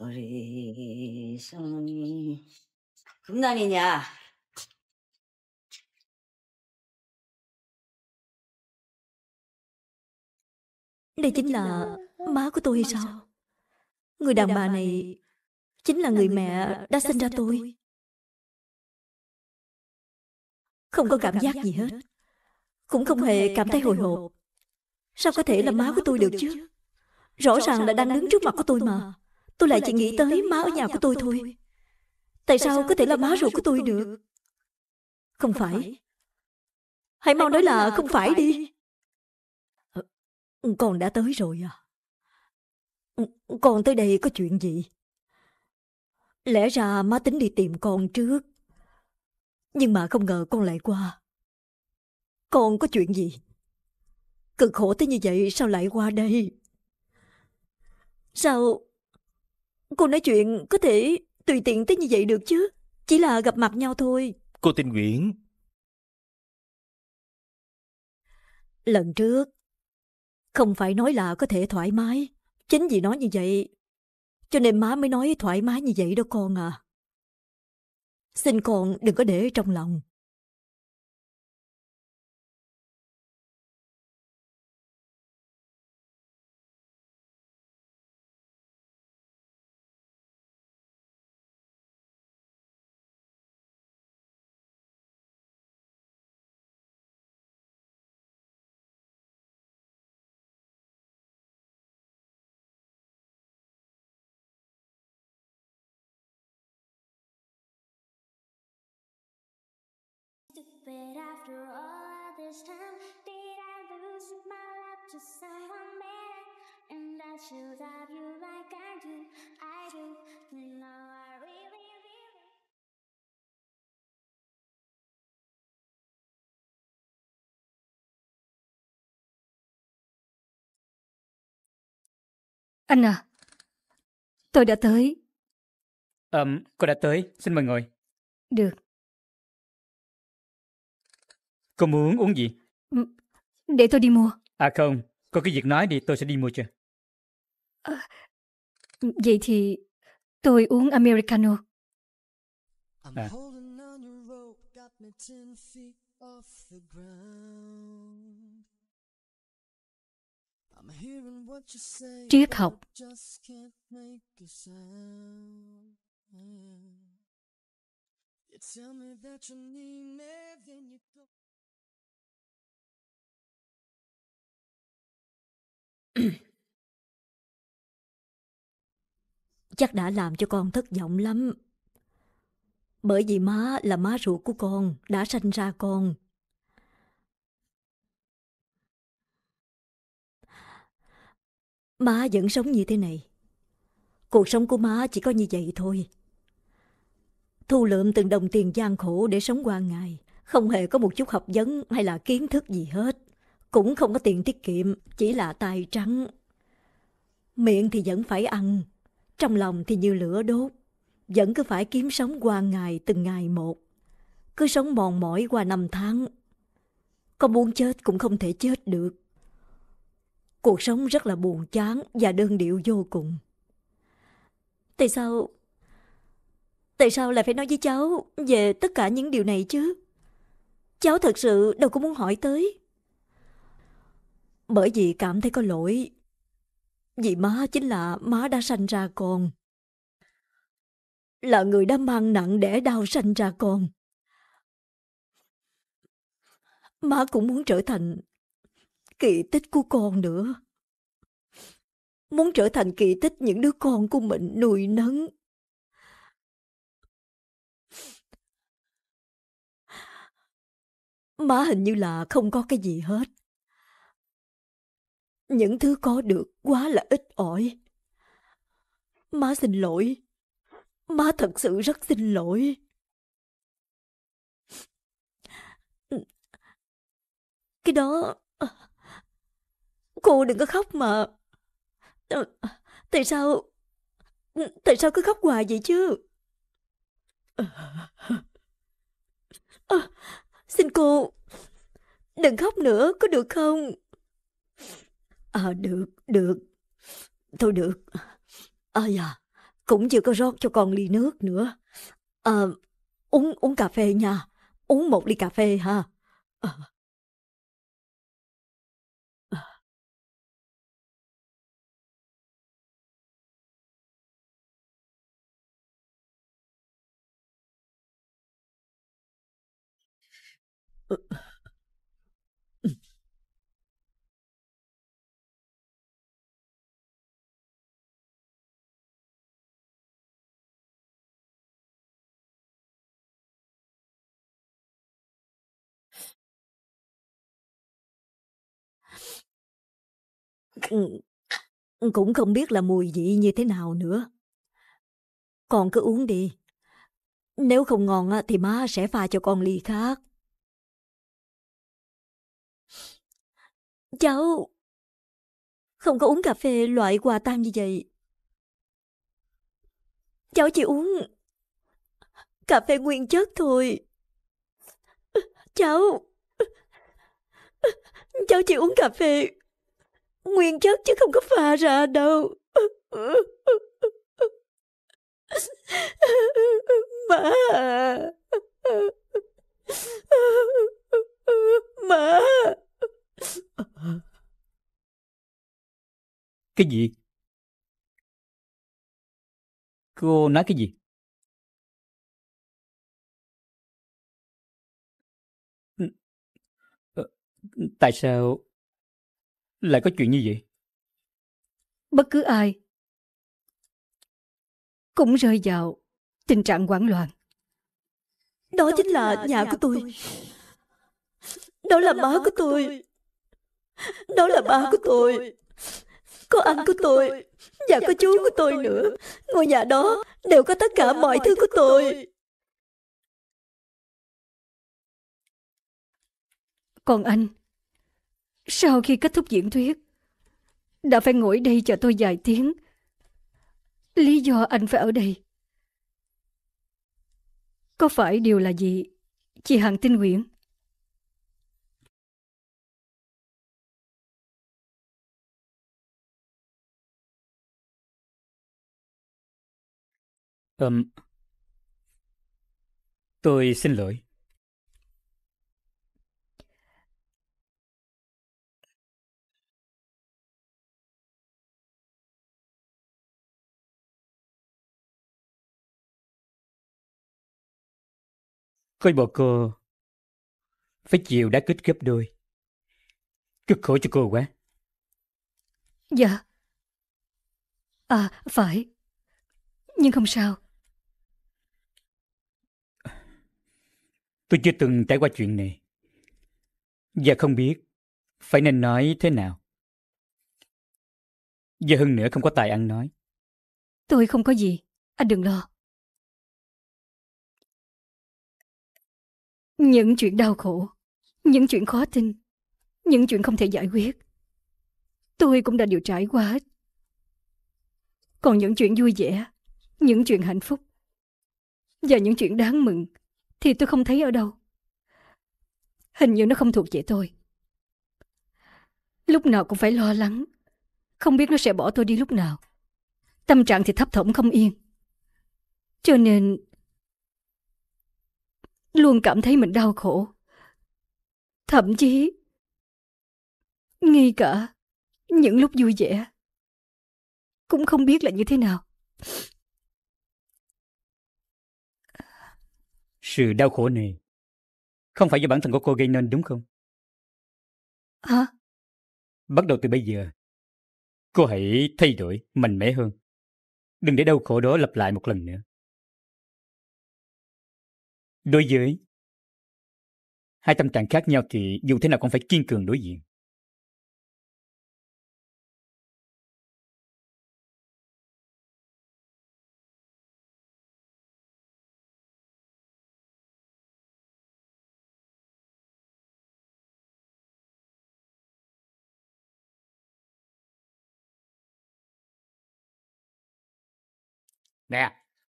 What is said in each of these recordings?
우리 성이 금난이냐? Đây chính là má của tôi hay sao? Người đàn bà này chính là người mẹ đã sinh ra tôi. Không có cảm giác gì hết. Cũng không hề cảm thấy hồi hộp. Sao có thể là má của tôi được chứ? Rõ ràng là đang đứng trước mặt của tôi mà. Tôi lại chỉ nghĩ tới má ở nhà của tôi thôi. Tại sao có thể là má ruột của tôi được? Không phải. Hãy mau nói là không phải đi. Ờ, con đã tới rồi à? Con tới đây có chuyện gì? Lẽ ra má tính đi tìm con trước. Nhưng mà không ngờ con lại qua. Con có chuyện gì? Cực khổ tới như vậy sao lại qua đây? Sao... Cô nói chuyện có thể tùy tiện tới như vậy được chứ? Chỉ là gặp mặt nhau thôi. Cô tên Nguyễn. Lần trước, không phải nói là có thể thoải mái. Chính vì nói như vậy, cho nên má mới nói thoải mái như vậy đó con à. Xin con đừng có để trong lòng. But after all this time, did I lose my love to someone better? And I should love you like I do, I do. And now I really, really. Anh à, tôi đã tới. Ờm, cô đã tới, xin mời ngồi. Được, Cô muốn uống gì? để tôi đi mua. À không, có cái việc nói đi tôi sẽ đi mua cho. Vậy thì tôi uống Americano. À. Triết học. I just can't make a sound. You tell me that you need me, then you go. Chắc đã làm cho con thất vọng lắm. Bởi vì má là má ruột của con, đã sanh ra con. Má vẫn sống như thế này. Cuộc sống của má chỉ có như vậy thôi. Thu lượm từng đồng tiền gian khổ để sống qua ngày. Không hề có một chút học vấn hay là kiến thức gì hết. Cũng không có tiền tiết kiệm, chỉ là tay trắng. Miệng thì vẫn phải ăn, trong lòng thì như lửa đốt. Vẫn cứ phải kiếm sống qua ngày từng ngày một. Cứ sống mòn mỏi qua năm tháng. Có muốn chết cũng không thể chết được. Cuộc sống rất là buồn chán và đơn điệu vô cùng. Tại sao... Tại sao lại phải nói với cháu về tất cả những điều này chứ? Cháu thật sự đâu có muốn hỏi tới. Bởi vì cảm thấy có lỗi. Vì má chính là má đã sanh ra con. Là người đã mang nặng đẻ đau sanh ra con. Má cũng muốn trở thành kỳ tích của con nữa. Muốn trở thành kỳ tích những đứa con của mình nuôi nấng. Má hình như là không có cái gì hết. Những thứ có được quá là ít ỏi. Má xin lỗi. Má thật sự rất xin lỗi. Cái đó... Ờ, cô đừng có khóc mà. Ờ, tại sao... Tại sao cứ khóc hoài vậy chứ? à, xin cô... Đừng khóc nữa, có được không? À được, được. thôi được. À dạ, cũng chưa có rót cho con ly nước nữa. À, uống uống cà phê nha. Uống một ly cà phê ha. À. Uh. Ừ, ừ, cũng không biết là mùi vị như thế nào nữa. Con cứ uống đi. Nếu không ngon thì má sẽ pha cho con ly khác. Cháu không có uống cà phê loại hòa tan như vậy. Cháu chỉ uống cà phê nguyên chất thôi. Cháu cháu chỉ uống cà phê nguyên chất chứ không có pha ra đâu. Má à. Má à. Cái gì? Cô nói cái gì? Tại sao lại có chuyện như vậy? Bất cứ ai cũng rơi vào tình trạng hoảng loạn. Đó chính là nhà của tôi. Đó là má của tôi. Đó là ba của tôi. Có anh của tôi Và có chú của tôi nữa. Ngôi nhà đó đều có tất cả mọi thứ của tôi. Còn anh, sau khi kết thúc diễn thuyết, đã phải ngồi đây chờ tôi vài tiếng. Lý do anh phải ở đây. Có phải điều là gì, chị Hằng tin Nguyễn? Ừm, tôi xin lỗi. Coi bộ cô phải chịu đã kích gấp đôi. Cực khổ cho cô quá. Dạ. À, phải. Nhưng không sao. Tôi chưa từng trải qua chuyện này. Và không biết phải nên nói thế nào. Và hơn nữa không có tài ăn nói. Tôi không có gì. Anh đừng lo. Những chuyện đau khổ, những chuyện khó tin, những chuyện không thể giải quyết. Tôi cũng đã đều trải qua hết. Còn những chuyện vui vẻ, những chuyện hạnh phúc và những chuyện đáng mừng thì tôi không thấy ở đâu. Hình như nó không thuộc về tôi. Lúc nào cũng phải lo lắng, không biết nó sẽ bỏ tôi đi lúc nào. Tâm trạng thì thấp thỏm không yên. Cho nên luôn cảm thấy mình đau khổ. Thậm chí ngay cả những lúc vui vẻ cũng không biết là như thế nào. Sự đau khổ này không phải do bản thân của cô gây nên đúng không? Hả? Bắt đầu từ bây giờ, cô hãy thay đổi, mạnh mẽ hơn. Đừng để đau khổ đó lặp lại một lần nữa. Đối với hai tâm trạng khác nhau thì dù thế nào cũng phải kiên cường đối diện. Nè,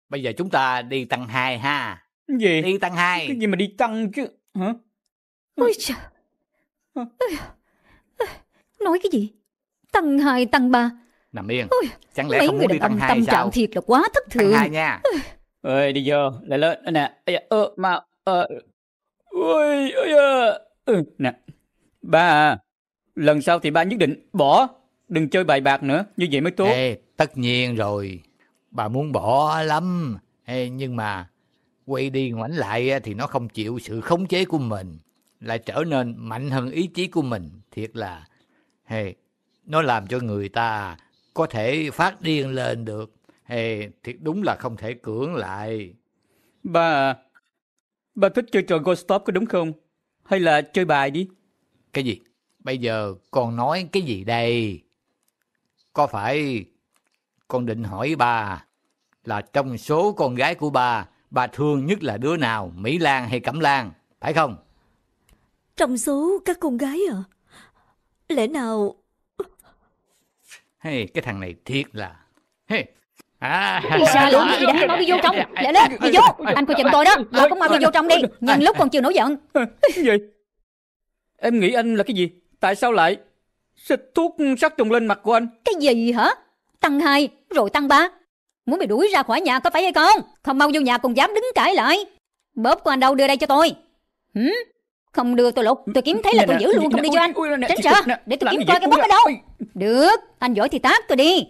bây giờ chúng ta đi tầng 2 ha. Gì? Đi tăng 2. Cái gì mà đi tăng chứ? Hả? Ôi trời! Nói cái gì? Tăng hai, tăng ba. Nằm yên. Chẳng lẽ Mấy không người muốn đi ông hai tâm sao? trạng thiệt là quá thất Tầng thường. hai nha. ơi đi vô lại lên nè da, ơ mà ờ ôi ôi ừ, nè ba à lần sau thì ba nhất định bỏ đừng chơi bài bạc nữa như vậy mới tốt Ê, tất nhiên rồi. Bà muốn bỏ lắm. Ê, nhưng mà quay đi ngoảnh lại thì nó không chịu sự khống chế của mình. Lại trở nên mạnh hơn ý chí của mình. Thiệt là... Hey, nó làm cho người ta có thể phát điên lên được. Hey, thiệt đúng là không thể cưỡng lại. ba à ba thích chơi trò Ghost Stop có đúng không hay là chơi bài đi Cái gì? Bây giờ con nói cái gì đây? Có phải con định hỏi bà là trong số con gái của bà, bà thương nhất là đứa nào, Mỹ Lan hay Cẩm Lan, phải không? Trong số các con gái à? Lẽ nào Hey, cái thằng này thiệt là... Hey. À, Đi xa lưỡng gì đánh mau đi vô trong. Lẹ lên, đi vô. Anh coi chừng tôi đó. Bà cũng mau đi vô trong đi. Nhân lúc còn chưa nổi giận. cái gì em nghĩ anh là cái gì tại sao lại xịt thuốc sát trùng lên mặt của anh Cái gì hả? Tăng hai, rồi tăng ba. Muốn bị đuổi ra khỏi nhà có phải hay không? Không mau vô nhà còn dám đứng cãi lại. Bóp của anh đâu đưa đây cho tôi. Hử? Không đưa tôi lục, tôi kiếm thấy là tôi giữ luôn không đi cho anh. Tránh sợ, để tôi kiếm coi cái bóp ở đâu. Được, anh giỏi thì tác tôi đi.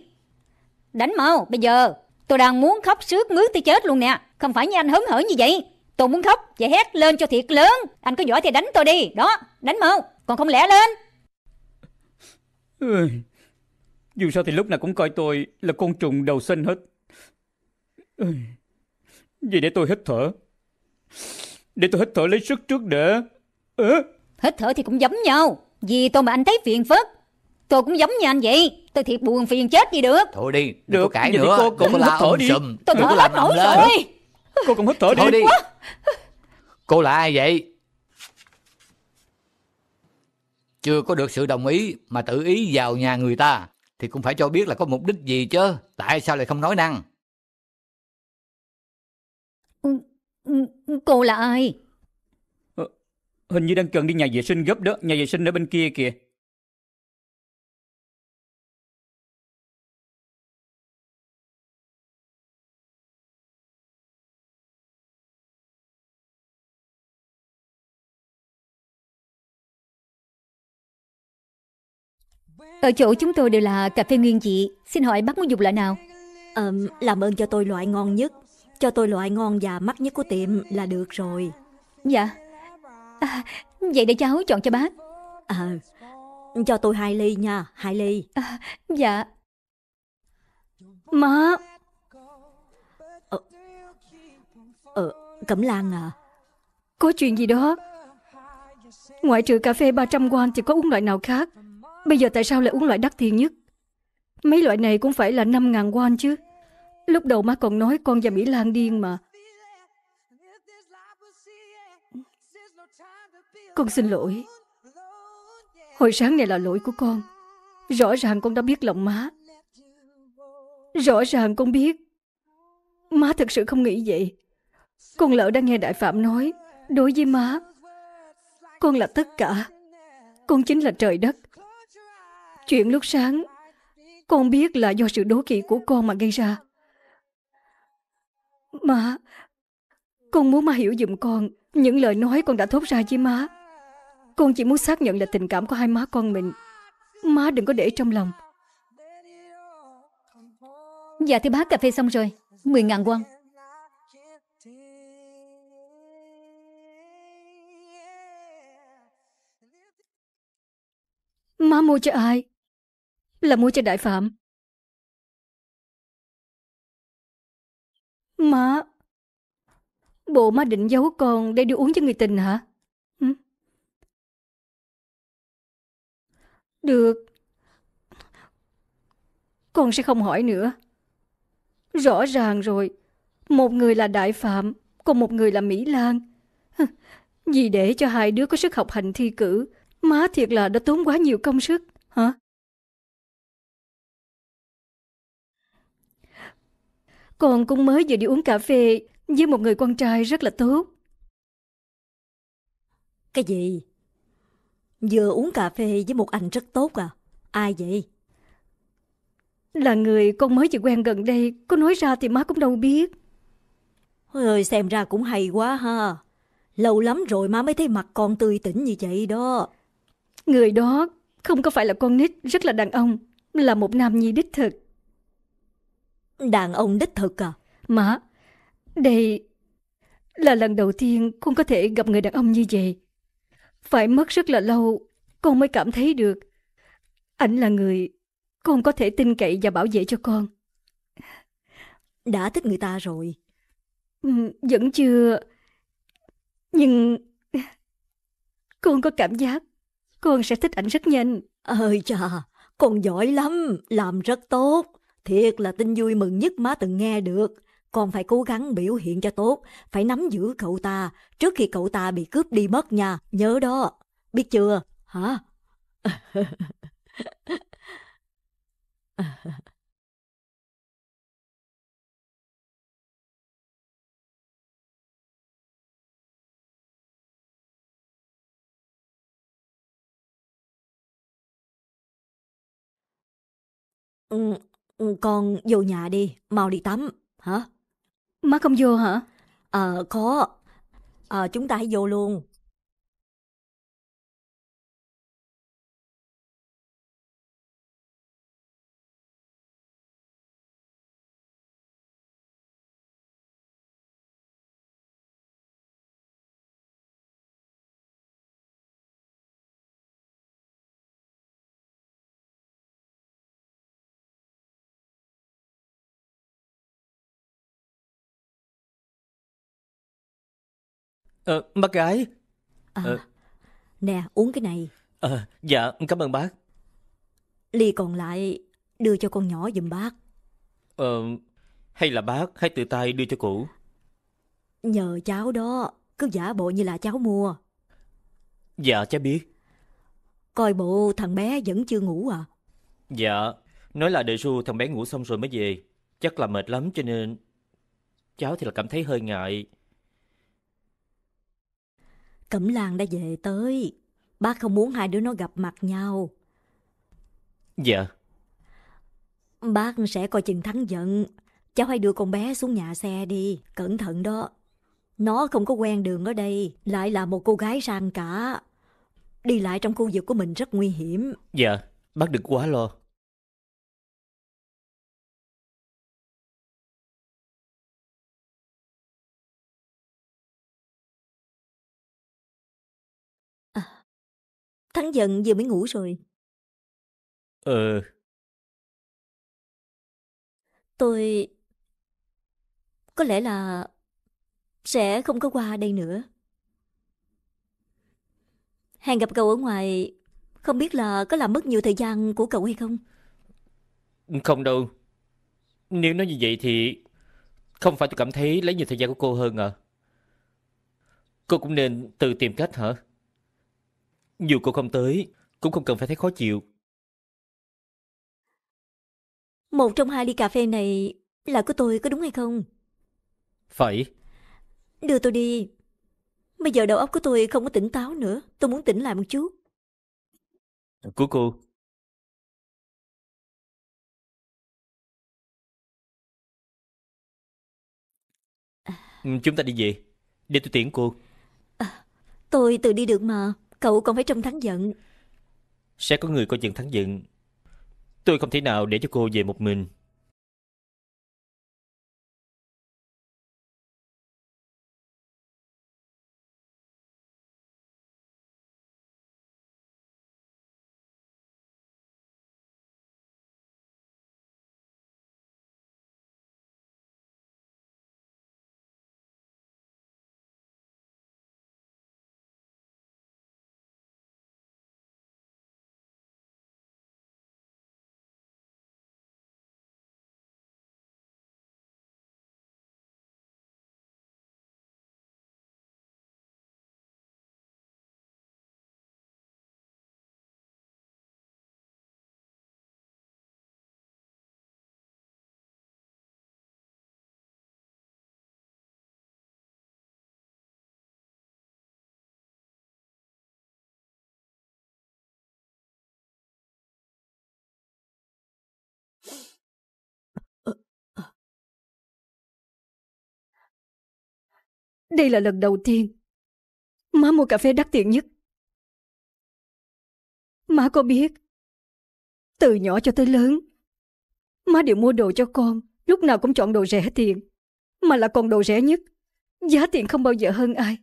Đánh mau, bây giờ tôi đang muốn khóc sướt mướt tôi chết luôn nè. Không phải như anh hớn hở như vậy. Tôi muốn khóc, vậy hét lên cho thiệt lớn. Anh có giỏi thì đánh tôi đi. Đó, đánh mau, còn không lẽ lên. Dù sao thì lúc nào cũng coi tôi là con trùng đầu xanh hết. Ôi, Vậy để tôi hít thở. Để tôi hít thở lấy sức trước đã. Ờ, Hít thở thì cũng giống nhau Vì tôi mà anh thấy phiền phức Tôi cũng giống như anh vậy Tôi thiệt buồn phiền chết gì được Thôi đi, đừng Được, có cãi vậy nữa, cô cũng hít thở đi. sùm, Tôi thở hết nổi rồi cô còn hít thở đi. Thôi đi. Cô là ai vậy? Chưa có được sự đồng ý mà tự ý vào nhà người ta thì cũng phải cho biết là có mục đích gì chứ. Tại sao lại không nói năng? Cô là ai Hình như đang cần đi nhà vệ sinh gấp đó. Nhà vệ sinh ở bên kia kìa. Ở chỗ chúng tôi đều là cà phê nguyên vị Xin hỏi bác muốn dùng loại nào Ờm, làm ơn cho tôi loại ngon nhất. Cho tôi loại ngon và mắc nhất của tiệm là được rồi. Dạ. À, Vậy để cháu chọn cho bác. À, cho tôi hai ly nha, hai ly. Dạ. Má Ờ, Cẩm Lan à, Có chuyện gì đó? Ngoại trừ cà phê 300 won thì có uống loại nào khác? Bây giờ tại sao lại uống loại đắt tiền nhất? Mấy loại này cũng phải là 5.000 won chứ Lúc đầu má còn nói con và Mỹ Lan điên mà. Con xin lỗi. Hồi sáng này là lỗi của con. Rõ ràng con đã biết lòng má. Rõ ràng con biết. Má thật sự không nghĩ vậy. Con lỡ đã nghe Đại Phạm nói, Đối với má, Con là tất cả. Con chính là trời đất. Chuyện lúc sáng, Con biết là do sự đố kỵ của con mà gây ra. Má, Con muốn má hiểu giùm con, Những lời nói con đã thốt ra với má. Con chỉ muốn xác nhận là tình cảm của hai má con mình. Má đừng có để trong lòng. Dạ thưa bác, cà phê xong rồi. 10 ngàn won. Má mua cho ai? Là mua cho Đại Phạm. Má, bộ má định giấu con để đi uống cho người tình hả? Ừ? Được. Con sẽ không hỏi nữa. Rõ ràng rồi. Một người là Đại Phạm, còn một người là Mỹ Lan. Vì để cho hai đứa có sức học hành thi cử, má thiệt là đã tốn quá nhiều công sức, hả? Con cũng mới vừa đi uống cà phê với một người con trai rất là tốt. cái gì? Vừa uống cà phê với một anh rất tốt à? Ai vậy? Là người con mới chỉ quen gần đây, có nói ra thì má cũng đâu biết. Ơi, xem ra cũng hay quá ha. Lâu lắm rồi má mới thấy mặt con tươi tỉnh như vậy đó. Người đó không có phải là con nít, rất là đàn ông, là một nam nhi đích thực. Đàn ông đích thực à? Má, đây là lần đầu tiên con có thể gặp người đàn ông như vậy. Phải mất rất là lâu, con mới cảm thấy được. Ảnh là người con có thể tin cậy và bảo vệ cho con. Đã thích người ta rồi. Ừ, Vẫn chưa... Nhưng... Con có cảm giác con sẽ thích ảnh rất nhanh. Ơi chà, con giỏi lắm, làm rất tốt. Thiệt là tin vui mừng nhất má từng nghe được. Con phải cố gắng biểu hiện cho tốt, phải nắm giữ cậu ta trước khi cậu ta bị cướp đi mất nha. Nhớ đó, biết chưa? Hả? Ừ, con vô nhà đi, mau đi tắm, hả? Má không vô hả? Ờ, có. Ờ, chúng ta hãy vô luôn. Ờ, bác gái. À, Ờ. Nè, uống cái này. Ờ, dạ, cảm ơn bác. Ly còn lại đưa cho con nhỏ giùm bác. Ờ, hay là bác hãy tự tay đưa cho cụ. Nhờ cháu đó, cứ giả bộ như là cháu mua. Dạ, cháu biết. Coi bộ thằng bé vẫn chưa ngủ à? Dạ, nói là đợi ru thằng bé ngủ xong rồi mới về. Chắc là mệt lắm cho nên cháu thì là cảm thấy hơi ngại. Cẩm Lan đã về tới. Bác không muốn hai đứa nó gặp mặt nhau. Dạ, Bác sẽ coi chừng thắng giận. Cháu hãy đưa con bé xuống nhà xe đi. Cẩn thận đó. Nó không có quen đường ở đây. Lại là một cô gái sang cả. Đi lại trong khu vực của mình rất nguy hiểm. dạ, bác đừng quá lo. Thắng giận vừa mới ngủ rồi. Ờ, Tôi... Có lẽ là... Sẽ không có qua đây nữa. Hẹn gặp cậu ở ngoài... Không biết là có làm mất nhiều thời gian của cậu hay không? không đâu. Nếu nói như vậy thì không phải tôi cảm thấy lấy nhiều thời gian của cô hơn à? Cô cũng nên tự tìm cách hả? Dù cô không tới, cũng không cần phải thấy khó chịu. Một trong hai ly cà phê này là của tôi có đúng hay không? Phải, Đưa tôi đi. Bây giờ đầu óc của tôi không có tỉnh táo nữa. Tôi muốn tỉnh lại một chút. của cô. Ừ, Chúng ta đi về. Để tôi tiễn cô. Tôi tự đi được mà. Cậu còn phải trông thắng giận. Sẽ có người coi chừng thắng giận. Tôi không thể nào để cho cô về một mình. Đây là lần đầu tiên má mua cà phê đắt tiền nhất. Má có biết, từ nhỏ cho tới lớn, má đều mua đồ cho con, lúc nào cũng chọn đồ rẻ tiền, mà là còn đồ rẻ nhất. Giá tiền không bao giờ hơn ai.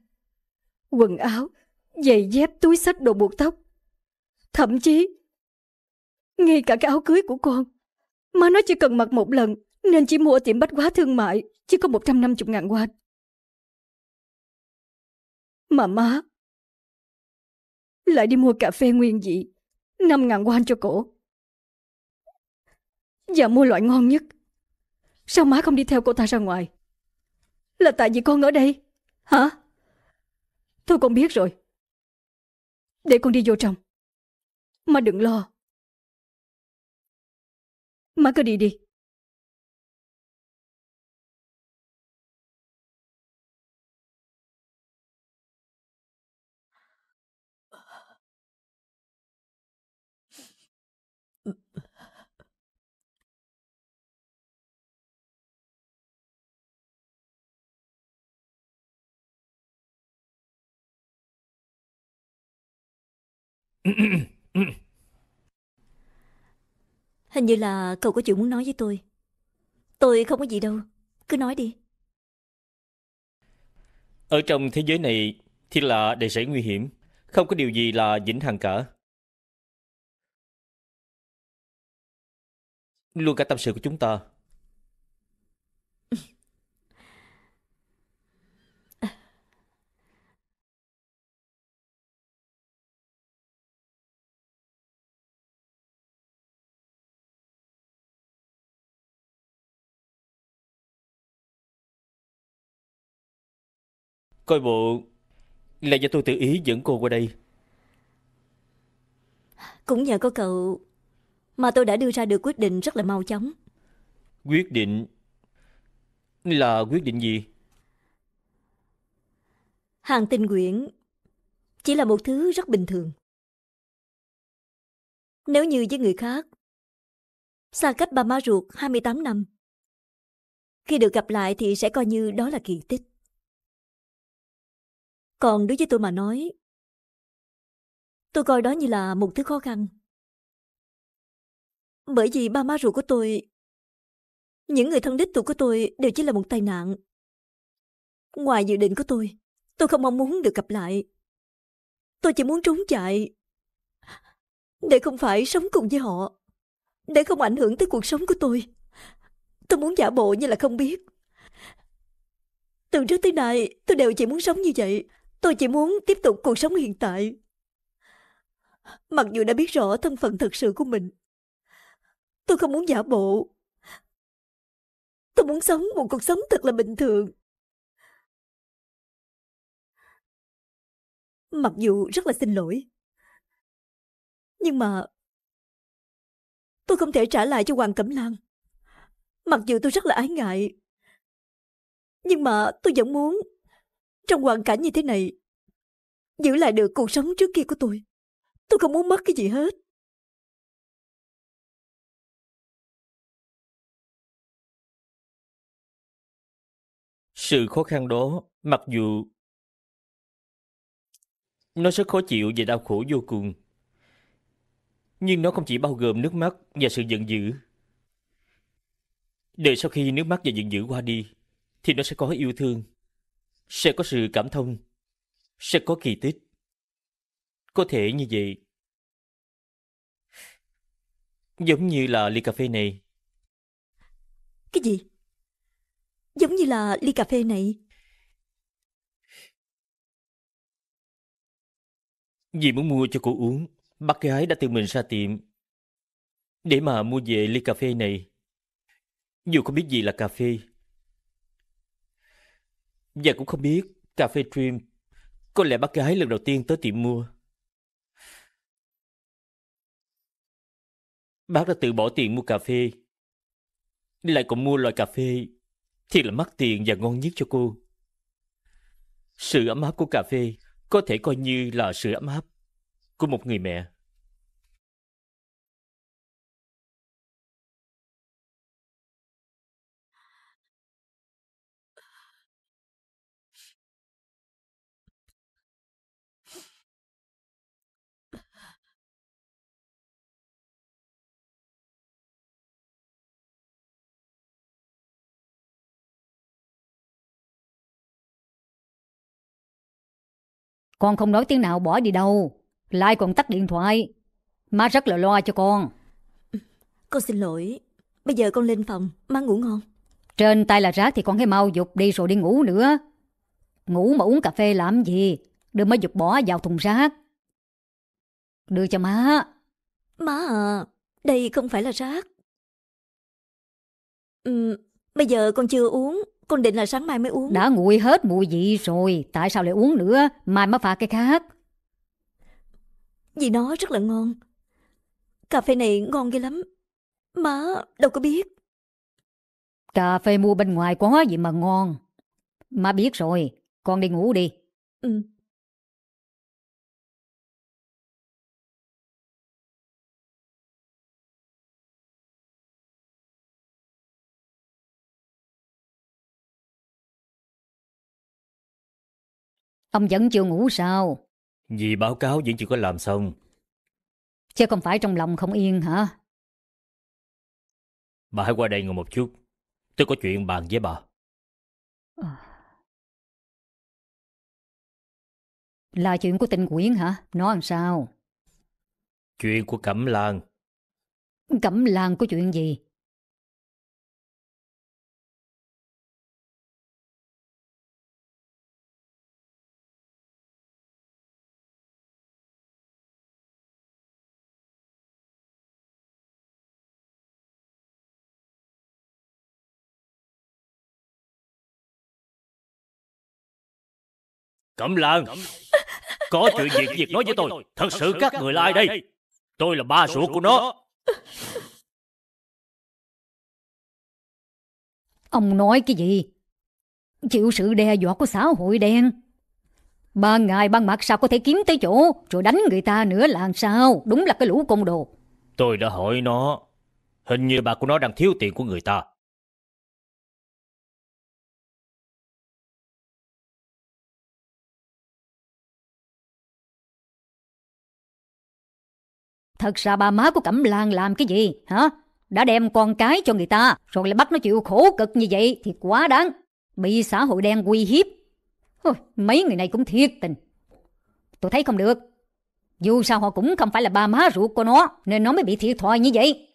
Quần áo, giày dép, túi sách đồ buộc tóc. Thậm chí, ngay cả cái áo cưới của con, má nói chỉ cần mặc một lần, nên chỉ mua ở tiệm bách hóa thương mại, chỉ có 150 ngàn won. Mà má lại đi mua cà phê nguyên vị 5 ngàn won cho cổ. Và mua loại ngon nhất. Sao má không đi theo cô ta ra ngoài? Là tại vì con ở đây. Hả? Thôi con biết rồi. Để con đi vô trong. Má đừng lo. Má cứ đi đi. Hình như là cậu có chuyện muốn nói với tôi. Tôi không có gì đâu. Cứ nói đi. Ở trong thế giới này thì là đầy rẫy nguy hiểm, không có điều gì là vĩnh hằng cả. Luôn cả tâm sự của chúng ta. Coi bộ là do tôi tự ý dẫn cô qua đây. Cũng nhờ có cậu mà tôi đã đưa ra được quyết định rất là mau chóng. Quyết định là quyết định gì? Hàng tình nguyện chỉ là một thứ rất bình thường. Nếu như với người khác, xa cách ba má ruột 28 năm, khi được gặp lại thì sẽ coi như đó là kỳ tích. Còn đối với tôi mà nói, tôi coi đó như là một thứ khó khăn. Bởi vì ba má ruột của tôi, những người thân đích tụ của tôi đều chỉ là một tai nạn. Ngoài dự định của tôi, tôi không mong muốn được gặp lại. Tôi chỉ muốn trốn chạy. Để không phải sống cùng với họ. Để không ảnh hưởng tới cuộc sống của tôi. Tôi muốn giả bộ như là không biết. Từ trước tới nay, tôi đều chỉ muốn sống như vậy. Tôi chỉ muốn tiếp tục cuộc sống hiện tại. Mặc dù đã biết rõ thân phận thật sự của mình. Tôi không muốn giả bộ. Tôi muốn sống một cuộc sống thật là bình thường. Mặc dù rất là xin lỗi. Nhưng mà tôi không thể trả lại cho Hoàng Cẩm Lan. Mặc dù tôi rất là ái ngại. Nhưng mà tôi vẫn muốn trong hoàn cảnh như thế này giữ lại được cuộc sống trước kia của tôi. Tôi không muốn mất cái gì hết. Sự khó khăn đó, mặc dù nó rất khó chịu và đau khổ vô cùng, nhưng nó không chỉ bao gồm nước mắt và sự giận dữ. Đợi sau khi nước mắt và giận dữ qua đi, thì nó sẽ có yêu thương, sẽ có sự cảm thông, sẽ có kỳ tích. Có thể như vậy. Giống như là ly cà phê này. Cái gì? Giống như là ly cà phê này. Vì muốn mua cho cô uống, bác gái đã tự mình ra tiệm. Để mà mua về ly cà phê này. Dù không biết gì là cà phê. Và cũng không biết cà phê Dream. Có lẽ bác gái lần đầu tiên tới tiệm mua. Bác đã tự bỏ tiền mua cà phê. Lại còn mua loại cà phê thì là mắc tiền và ngon nhất cho cô. Sự ấm áp của cà phê có thể coi như là sự ấm áp của một người mẹ. Con không nói tiếng nào bỏ đi đâu. Lại còn tắt điện thoại. Má rất là lo cho con. Con xin lỗi. Bây giờ con lên phòng, má ngủ ngon. Trên tay là rác thì con hãy mau dục đi rồi đi ngủ nữa. Ngủ mà uống cà phê làm gì? Đưa má dục bỏ vào thùng rác. Đưa cho má. Má à, đây không phải là rác. Ừm, bây giờ con chưa uống, con định là sáng mai mới uống. Đã nguội hết mùi vị rồi. Tại sao lại uống nữa? Mai má pha cái khác. Vì nó rất là ngon. Cà phê này ngon ghê lắm. Má đâu có biết. Cà phê mua bên ngoài có gì mà ngon. Má biết rồi. Con đi ngủ đi. Ừ. Ông vẫn chưa ngủ sao? Vì báo cáo vẫn chưa có làm xong. Chứ không phải trong lòng không yên hả? Bà hãy qua đây ngồi một chút. Tôi có chuyện bàn với bà. Là chuyện của tình quyển hả? Nó làm sao? Chuyện của Cẩm Lan. Cẩm lan có chuyện gì? Cẩm Lan! Có chuyện gì việc nói với tôi. Thật sự các người là ai đây? Tôi là ba ruột của nó. Ông nói cái gì? Chịu sự đe dọa của xã hội đen. Ban ngày ban mặt sao có thể kiếm tới chỗ rồi đánh người ta nữa là làm sao? Đúng là cái lũ côn đồ. Tôi đã hỏi nó. Hình như bà của nó đang thiếu tiền của người ta. Thật ra ba má của Cẩm Lan làm cái gì hả? Đã đem con cái cho người ta rồi lại bắt nó chịu khổ cực như vậy thì quá đáng. Bị xã hội đen uy hiếp. Ôi, mấy người này cũng thiệt tình. Tôi thấy không được. Dù sao họ cũng không phải là ba má ruột của nó nên nó mới bị thiệt thòi như vậy.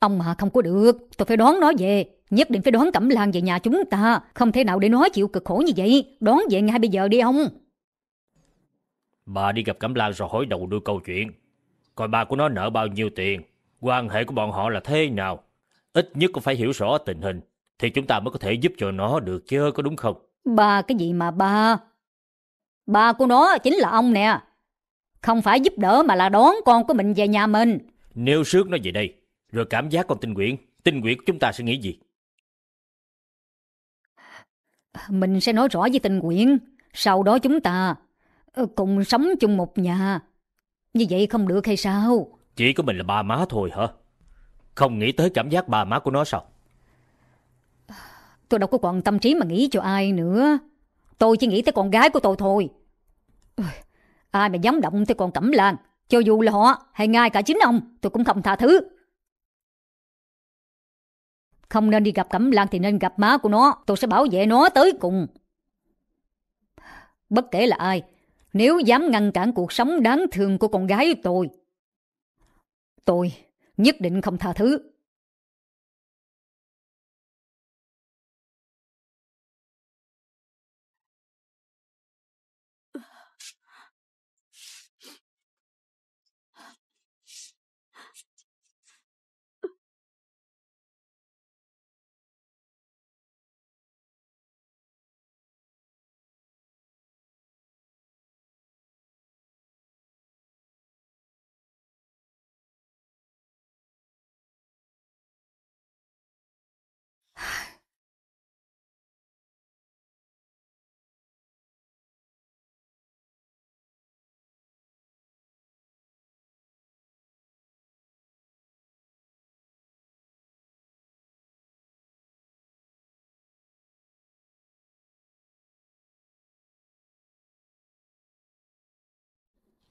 Ông mà không có được, tôi phải đón nó về. Nhất định phải đón Cẩm Lan về nhà chúng ta. Không thể nào để nó chịu cực khổ như vậy. Đón về ngay bây giờ đi ông. Bà đi gặp Cẩm Lan rồi hỏi đầu đuôi câu chuyện. Coi ba của nó nợ bao nhiêu tiền. Quan hệ của bọn họ là thế nào. Ít nhất cũng phải hiểu rõ tình hình. Thì chúng ta mới có thể giúp cho nó được chứ có đúng không? Ba cái gì mà ba? Ba của nó chính là ông nè. Không phải giúp đỡ mà là đón con của mình về nhà mình. Nếu rước nó về đây, rồi cảm giác con tinh quyển, tinh quyển của chúng ta sẽ nghĩ gì? Mình sẽ nói rõ với tình quyển. Sau đó chúng ta cùng sống chung một nhà. Như vậy không được hay sao? Chỉ có mình là ba má thôi hả? Không nghĩ tới cảm giác ba má của nó sao? Tôi đâu có còn tâm trí mà nghĩ cho ai nữa. Tôi chỉ nghĩ tới con gái của tôi thôi. Ôi, Ai mà dám động tới con Cẩm Lan, cho dù là họ hay ngay cả chính ông, tôi cũng không tha thứ. Không nên đi gặp Cẩm Lan thì nên gặp má của nó, tôi sẽ bảo vệ nó tới cùng. Bất kể là ai, nếu dám ngăn cản cuộc sống đáng thương của con gái tôi, tôi nhất định không tha thứ.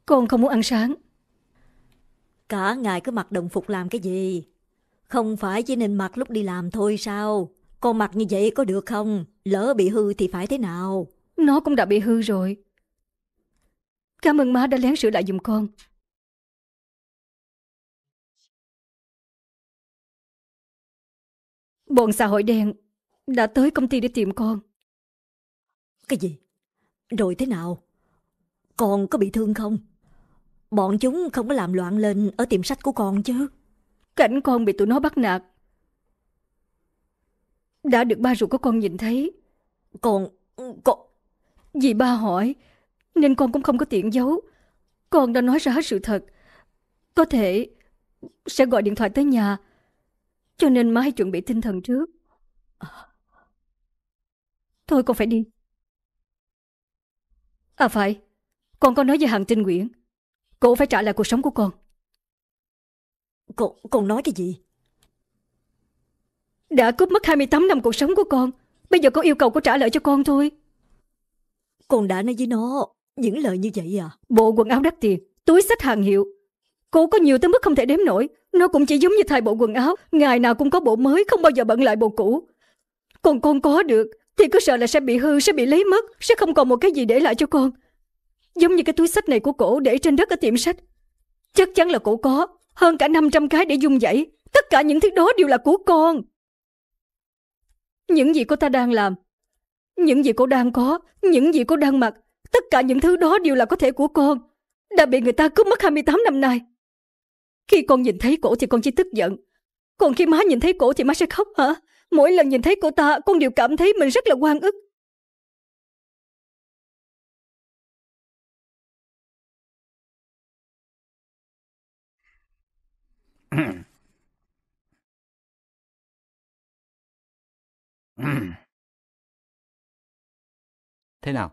Con không muốn ăn sáng. Cả ngày cứ mặc đồng phục làm cái gì? Không phải chỉ nên mặc lúc đi làm thôi sao? Con mặc như vậy có được không? Lỡ bị hư thì phải thế nào? Nó cũng đã bị hư rồi. Cảm ơn má đã lén sửa lại giùm con. Bọn xã hội đen đã tới công ty để tìm con. Cái gì? Rồi thế nào? Con có bị thương không? Bọn chúng không có làm loạn lên ở tiệm sách của con chứ? Cảnh con bị tụi nó bắt nạt. Đã được ba ruột của con nhìn thấy. Con... con... Vì ba hỏi, nên con cũng không có tiện giấu. Con đã nói ra hết sự thật. Có thể sẽ gọi điện thoại tới nhà. Cho nên má hãy chuẩn bị tinh thần trước. Thôi con phải đi. À phải, con có nói với hàng tinh Nguyễn. Cô phải trả lại cuộc sống của con. Con, con nói cái gì? Đã cướp mất 28 năm cuộc sống của con. Bây giờ con yêu cầu cô trả lại cho con thôi. Con đã nói với nó những lời như vậy à? Bộ quần áo đắt tiền, túi sách hàng hiệu. Cô có nhiều tới mức không thể đếm nổi. Nó cũng chỉ giống như thay bộ quần áo. Ngày nào cũng có bộ mới, không bao giờ bận lại bộ cũ. Còn con có được, thì cứ sợ là sẽ bị hư, sẽ bị lấy mất, sẽ không còn một cái gì để lại cho con. Giống như cái túi sách này của cổ để trên đất ở tiệm sách. Chắc chắn là cổ có, hơn cả 500 cái để dung dãy. Tất cả những thứ đó đều là của con. Những gì cô ta đang làm, những gì cô đang có, những gì cô đang mặc, tất cả những thứ đó đều là có thể của con. Đã bị người ta cướp mất 28 năm nay. Khi con nhìn thấy cổ thì con chỉ tức giận. Còn khi má nhìn thấy cổ thì má sẽ khóc hả? Mỗi lần nhìn thấy cô ta, con đều cảm thấy mình rất là oan ức. Thế nào?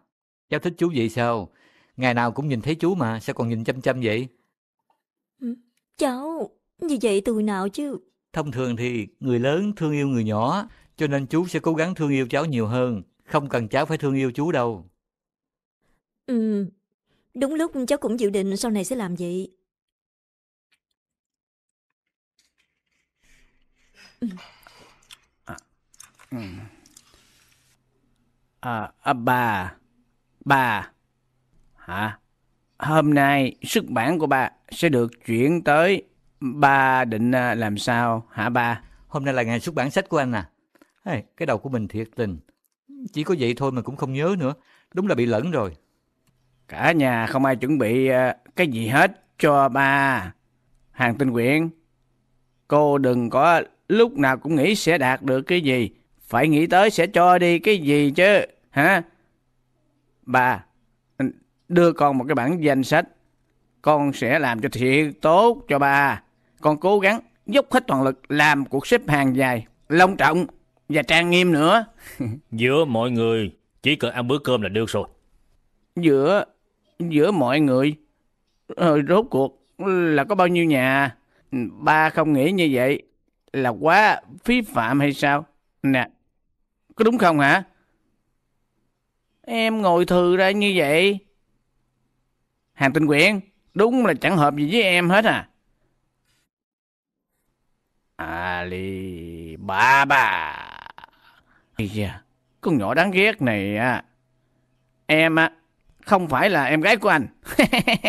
Cháu thích chú vậy sao? Ngày nào cũng nhìn thấy chú mà, sao còn nhìn chăm chăm vậy? Cháu, như vậy từ nào chứ? Thông thường thì người lớn thương yêu người nhỏ, cho nên chú sẽ cố gắng thương yêu cháu nhiều hơn. Không cần cháu phải thương yêu chú đâu. Ừ, đúng lúc cháu cũng dự định sau này sẽ làm vậy. À, à, bà, bà, hả? Hôm nay xuất bản của bà sẽ được chuyển tới. Ba định à, làm sao hả ba? Hôm nay là ngày xuất bản sách của anh à. Hey, cái đầu của mình thiệt tình. Chỉ có vậy thôi mà cũng không nhớ nữa. Đúng là bị lẫn rồi. Cả nhà không ai chuẩn bị à, cái gì hết cho ba. Hàng tinh quyển, cô đừng có lúc nào cũng nghĩ sẽ đạt được cái gì. Phải nghĩ tới sẽ cho đi cái gì chứ. Hả? Ba, đưa con một cái bản danh sách. Con sẽ làm cho thiệt tốt cho ba. Con cố gắng dốc hết toàn lực làm cuộc xếp hàng dài, long trọng và trang nghiêm nữa. Giữa mọi người chỉ cần ăn bữa cơm là được rồi. Giữa giữa mọi người ờ, rốt cuộc là có bao nhiêu nhà? Ba không nghĩ như vậy là quá phí phạm hay sao? Nè, có đúng không hả? Em ngồi thừ ra như vậy. Hàng tình quyển, đúng là chẳng hợp gì với em hết à. Ali ba ba. Ây con nhỏ đáng ghét này à. Em á, không phải là em gái của anh.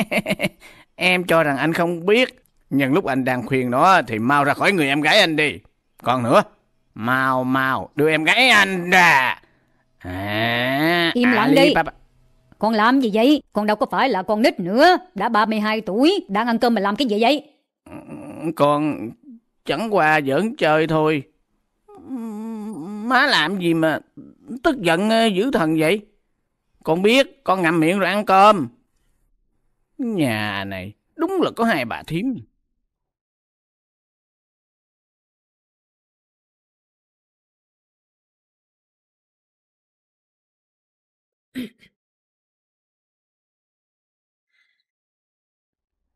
em cho rằng anh không biết. Nhưng lúc anh đang khuyên nó thì mau ra khỏi người em gái anh đi. Còn nữa, mau mau đưa em gái anh ra. À, Im lặng Ali đi. ba ba. Con làm gì vậy? Con đâu có phải là con nít nữa. Đã 32 tuổi, đang ăn cơm mà làm cái gì vậy? Con chẳng qua giỡn chơi thôi. Má làm gì mà tức giận ờ, dữ thần vậy? Con biết con ngậm miệng rồi ăn cơm. Nhà này đúng là có hai bà thím.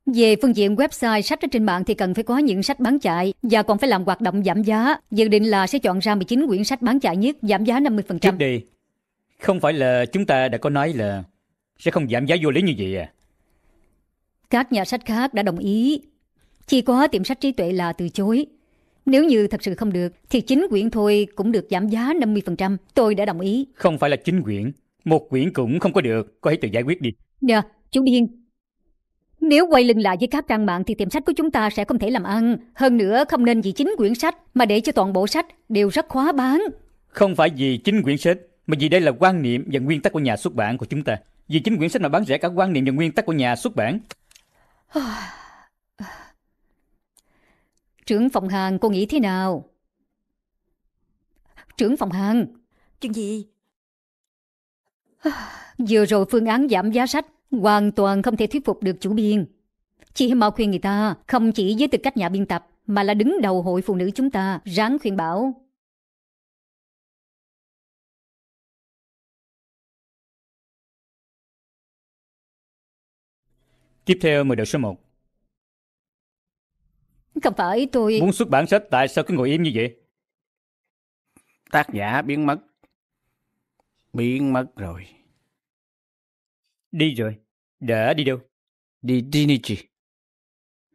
Về phương diện website sách ở trên mạng thì cần phải có những sách bán chạy và còn phải làm hoạt động giảm giá. Dự định là sẽ chọn ra 19 quyển sách bán chạy nhất, giảm giá 50%. Trước đi, không phải là chúng ta đã có nói là sẽ không giảm giá vô lý như vậy à? Các nhà sách khác đã đồng ý. Chỉ có tiệm sách trí tuệ là từ chối. Nếu như thật sự không được thì chính quyển thôi cũng được giảm giá 50%. Tôi đã đồng ý. Không phải là chính quyển, một quyển cũng không có được, có hãy tự giải quyết đi. Nè, Chủ biên, nếu quay lưng lại với các trang mạng thì tiệm sách của chúng ta sẽ không thể làm ăn. Hơn nữa không nên vì chính quyển sách mà để cho toàn bộ sách đều rất khó bán. Không phải vì chính quyển sách, mà vì đây là quan niệm và nguyên tắc của nhà xuất bản của chúng ta. Vì chính quyển sách mà bán rẻ cả quan niệm và nguyên tắc của nhà xuất bản. Trưởng phòng hàng cô nghĩ thế nào? Trưởng phòng hàng, Chuyện gì? vừa rồi phương án giảm giá sách hoàn toàn không thể thuyết phục được chủ biên. Chị mau khuyên người ta không chỉ với tư cách nhà biên tập mà là đứng đầu hội phụ nữ chúng ta ráng khuyên bảo. Tiếp theo mời đội số 1. Không phải tôi... Muốn xuất bản sách tại sao cứ ngồi im như vậy? Tác giả biến mất. Biến mất rồi. Đi rồi. Đã đi đâu? Đi Dinichi.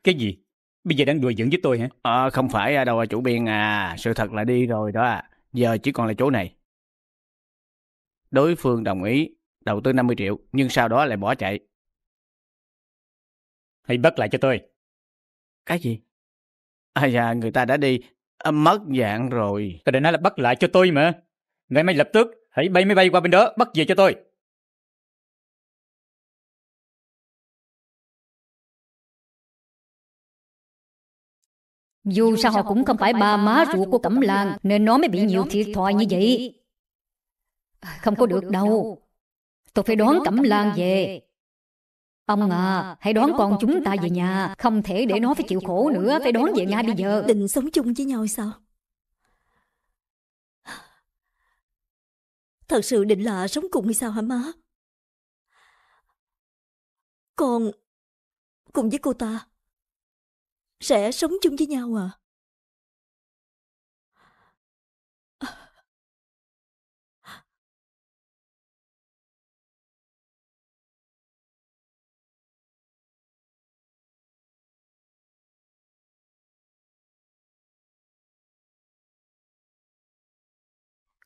Cái gì? Bây giờ đang đùa giỡn với tôi hả? Ờ, không phải à, đâu à chủ biên à. Sự thật là đi rồi đó à. Giờ chỉ còn là chỗ này. Đối phương đồng ý đầu tư 50 triệu, nhưng sau đó lại bỏ chạy. Hãy bắt lại cho tôi. Cái gì? À dạ, người ta đã đi. À, mất dạng rồi. Tôi đã nói là bắt lại cho tôi mà. Ngay may lập tức, hãy bay máy bay qua bên đó, bắt về cho tôi. Dù sao họ cũng không phải ba má ruột của Cẩm Lan Nên nó mới bị nhiều thiệt thòi như vậy. Không có được đâu. Tôi phải đón Cẩm Lan về. Ông à, hãy đón con chúng ta về nhà. Không thể để nó phải chịu khổ nữa Phải đón về ngay bây giờ. Định sống chung với nhau sao? Thật sự định là sống cùng hay sao hả má? Con cùng với cô ta sẽ sống chung với nhau à?